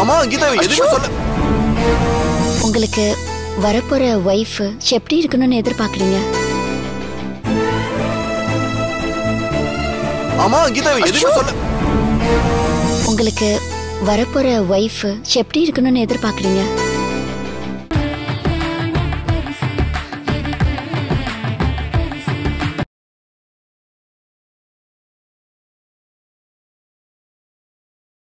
ஆமா கீதா எதுக்கு சொல்ல? உங்களுக்கு வரப்போற ஒய்ஃப் எப்படி இருக்கணும்னு எதிர்பார்க்கறீங்க? ஆமா கீதா எதுக்கு சொல்ல? உங்களுக்கு வரப்போற ஒய்ஃப் எப்படி இருக்கணும்னு எதிர்பார்க்கறீங்க?